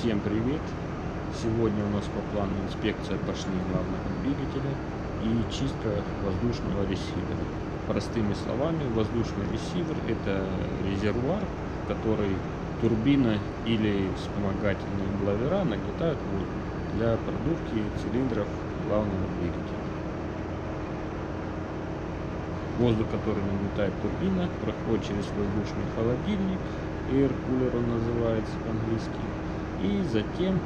Всем привет! Сегодня у нас по плану инспекция поршней главного двигателя и чистка воздушного ресивера. Простыми словами, воздушный ресивер это резервуар, в который турбина или вспомогательные блавера нагнетают воздух для продувки цилиндров главного двигателя. Воздух, который нагнетает турбина, проходит через воздушный холодильник, air cooler он называется по-английски, и затем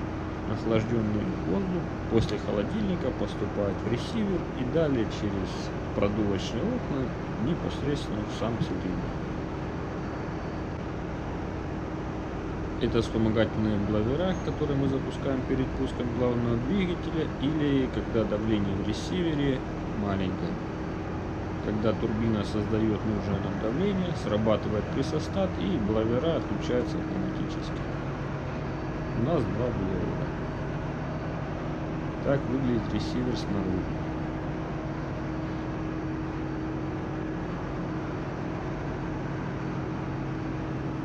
охлажденный воздух после холодильника поступает в ресивер и далее через продувочные окна непосредственно в сам цилиндр. Это вспомогательные блавера, которые мы запускаем перед пуском главного двигателя или когда давление в ресивере маленькое. Когда турбина создает нужное нам давление, срабатывает прессостат и блавера отключаются автоматически. У нас два блока. Так выглядит ресивер снаружи.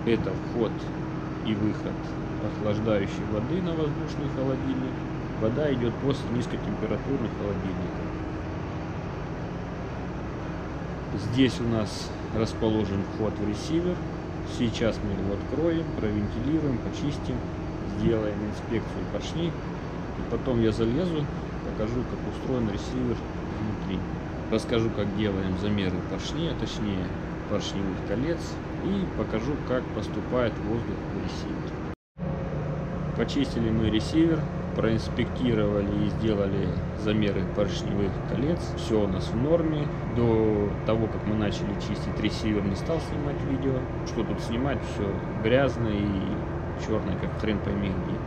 Это вход и выход охлаждающей воды на воздушный холодильник. Вода идет после низкотемпературных холодильников. Здесь у нас расположен вход в ресивер. Сейчас мы его откроем, провентилируем, почистим, сделаем инспекцию поршней. И потом я залезу, покажу, как устроен ресивер внутри. Расскажу, как делаем замеры поршней, а точнее поршневых колец. И покажу, как поступает воздух в ресивер. Почистили мы ресивер, проинспектировали и сделали замеры поршневых колец. Все у нас в норме. До того, как мы начали чистить ресивер, не стал снимать видео. Что тут снимать? Все грязно и черное, как хрен пойми где.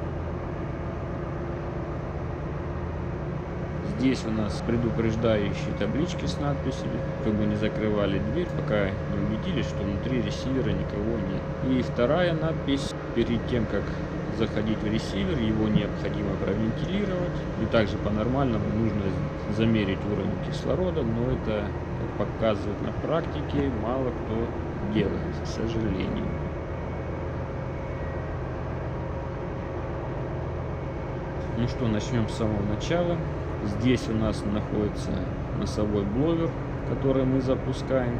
Здесь у нас предупреждающие таблички с надписями, чтобы не закрывали дверь, пока не убедились, что внутри ресивера никого нет. И вторая надпись, перед тем, как заходить в ресивер, его необходимо провентилировать. И также по-нормальному нужно замерить уровень кислорода, но это, как показывает на практике, мало кто делает, к сожалению. Ну что, начнем с самого начала. Здесь у нас находится носовой бловер, который мы запускаем.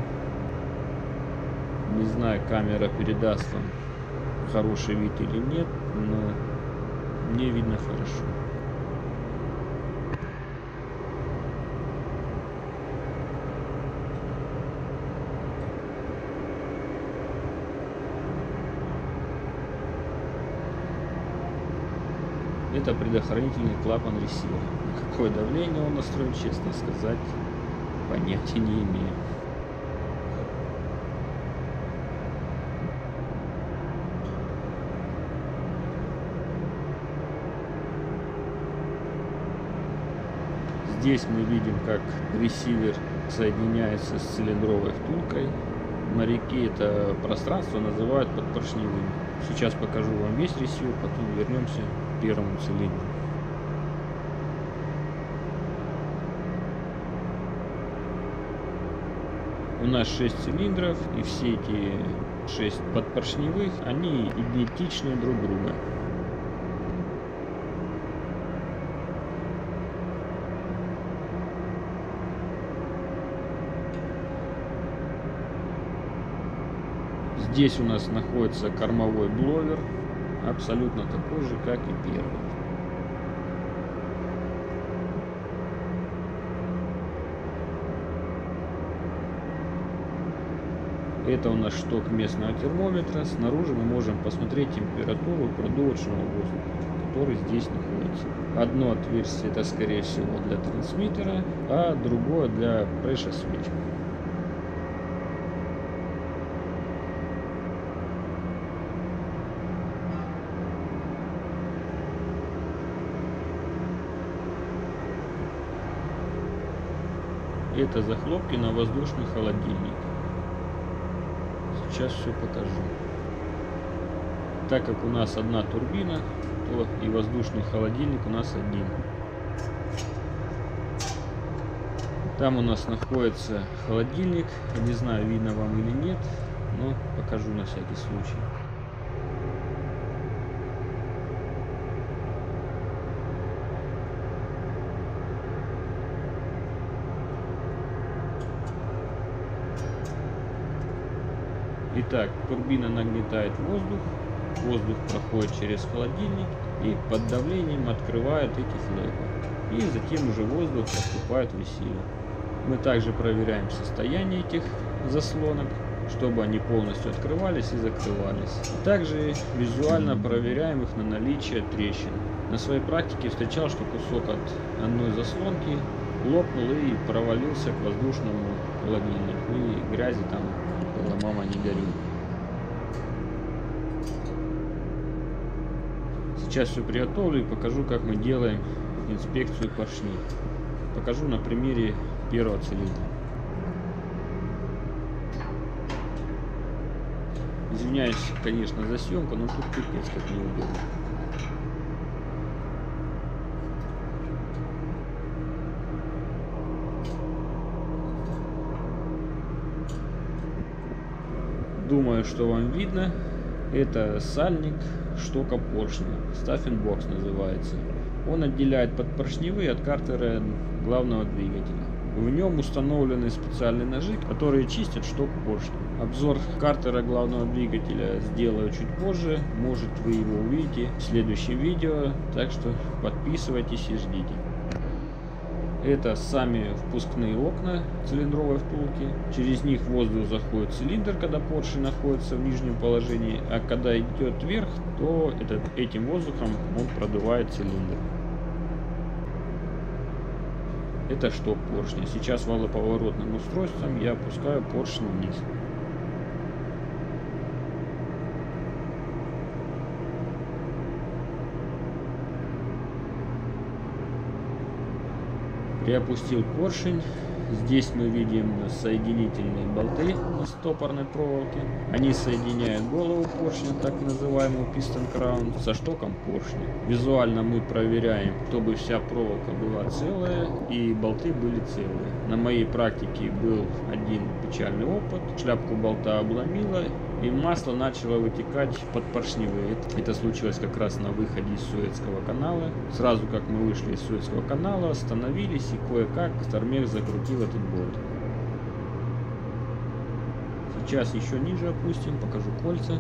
Не знаю, камера передаст вам хороший вид или нет, но мне видно хорошо. Это предохранительный клапан ресивера. Какое давление он настроен, честно сказать, понятия не имею. Здесь мы видим, как ресивер соединяется с цилиндровой втулкой. Моряки это пространство называют подпоршневым. Сейчас покажу вам весь ресивер, потом вернемся первому цилиндру. У нас 6 цилиндров, и все эти 6 подпоршневых, они идентичны друг другу. Здесь у нас находится кормовой бловер, абсолютно такой же, как и первый. Это у нас шток местного термометра. Снаружи мы можем посмотреть температуру продувочного воздуха, который здесь находится. Одно отверстие это скорее всего для трансмиттера, а другое для pressure switch. Это захлопки на воздушный холодильник. Сейчас все покажу. Так как у нас одна турбина, то и воздушный холодильник у нас один. Там у нас находится холодильник. Не знаю, видно вам или нет, но покажу на всякий случай. Итак, турбина нагнетает воздух, воздух проходит через холодильник и под давлением открывает эти флэпы. И затем уже воздух поступает в ресивер. Мы также проверяем состояние этих заслонок, чтобы они полностью открывались и закрывались. Также визуально проверяем их на наличие трещин. На своей практике встречал, что кусок от одной заслонки лопнул и провалился к воздушному холодильнику. И грязи там было, мама не горюй. Сейчас все приготовлю и покажу, как мы делаем инспекцию поршней. Покажу на примере первого цилиндра. Извиняюсь, конечно, за съемку, но тут пипец как неудобно. Думаю, что вам видно. Это сальник штока поршня. Stuffing box называется. Он отделяет подпоршневые от картера главного двигателя. В нем установлены специальные ножи, которые чистят шток поршня. Обзор картера главного двигателя сделаю чуть позже. Может вы его увидите в следующем видео. Так что подписывайтесь и ждите. Это сами впускные окна цилиндровой втулки. Через них воздух заходит в цилиндр, когда поршень находится в нижнем положении. А когда идет вверх, то этот, этим воздухом он продувает цилиндр. Это шток поршня. Сейчас валоповоротным устройством я опускаю поршень вниз. Приопустил поршень. Здесь мы видим соединительные болты на стопорной проволоке. Они соединяют голову поршня, так называемую piston crown, со штоком поршня. Визуально мы проверяем, чтобы вся проволока была целая и болты были целые. На моей практике был один печальный опыт. Шляпку болта обломила и масло начало вытекать под поршневые. Это случилось как раз на выходе из Суэцкого канала. Сразу как мы вышли из Суэцкого канала, остановились и кое-как Стармех закрутил этот болт. Сейчас еще ниже опустим, покажу кольца.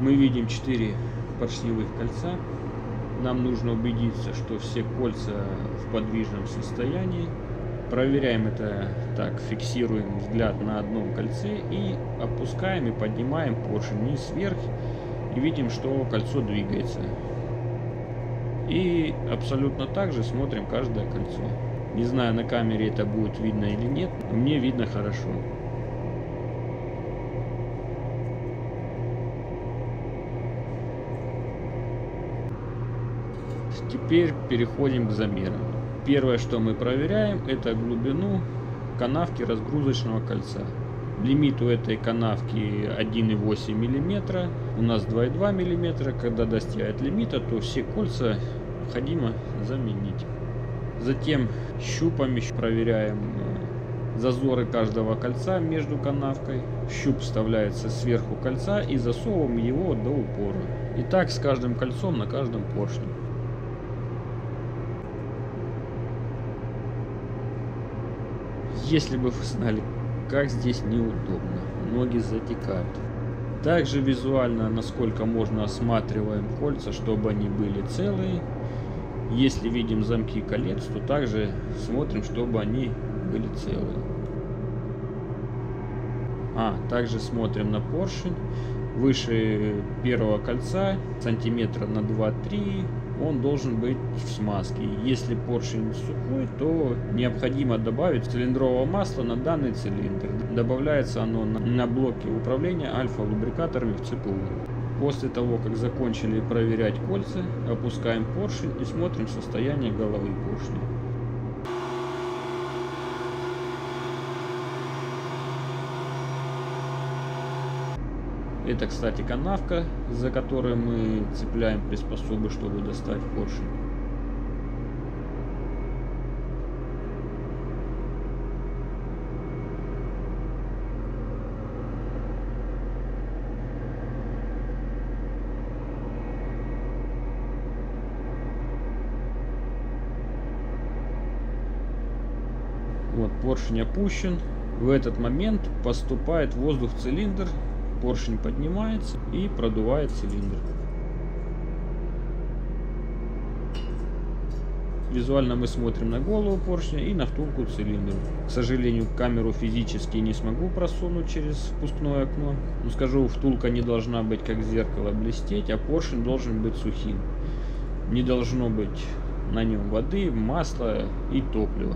Мы видим 4 поршневых кольца нам нужно убедиться, что все кольца в подвижном состоянии. Проверяем это так, фиксируем взгляд на одном кольце и опускаем и поднимаем поршень вниз вверх и видим, что кольцо двигается. И абсолютно так же смотрим каждое кольцо. Не знаю, на камере это будет видно или нет, но мне видно хорошо. Теперь переходим к замерам. Первое, что мы проверяем, это глубину канавки разгрузочного кольца. Лимит у этой канавки 1,8 мм, у нас 2,2 мм. Когда достигает лимита, то все кольца необходимо заменить. Затем щупами проверяем э, зазоры каждого кольца между канавкой. Щуп вставляется сверху кольца и засовываем его до упора. И так с каждым кольцом на каждом поршне. Если бы вы знали, как здесь неудобно. Ноги затекают. Также визуально, насколько можно, осматриваем кольца, чтобы они были целые. Если видим замки колец, то также смотрим, чтобы они были целые. А, также смотрим на поршень. Выше первого кольца сантиметра на 2-3 он должен быть в смазке. Если поршень сухой, то необходимо добавить цилиндрового масла на данный цилиндр. Добавляется оно на, на блоке управления альфа-лубрикаторами в ЦПУ. После того, как закончили проверять кольца, опускаем поршень и смотрим состояние головы поршня. Это, кстати, канавка, за которой мы цепляем приспособы, чтобы достать поршень. Вот поршень опущен. В этот момент поступает воздух в цилиндр поршень поднимается и продувает цилиндр. Визуально мы смотрим на голову поршня и на втулку цилиндра. К сожалению, камеру физически не смогу просунуть через впускное окно. Но скажу, втулка не должна быть как зеркало блестеть, а поршень должен быть сухим. Не должно быть на нем воды, масла и топлива.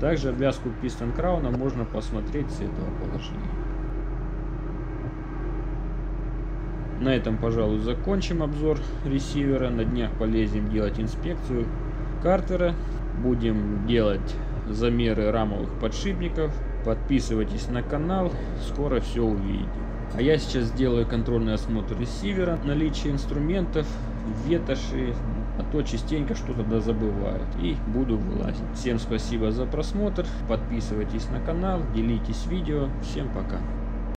Также обвязку пистон крауна можно посмотреть с этого положения. На этом, пожалуй, закончим обзор ресивера. На днях полезем делать инспекцию картера. Будем делать замеры рамовых подшипников. Подписывайтесь на канал, скоро все увидите. А я сейчас сделаю контрольный осмотр ресивера, наличие инструментов, ветоши, а то частенько что-то да забывают и буду вылазить. Всем спасибо за просмотр, подписывайтесь на канал, делитесь видео, всем пока.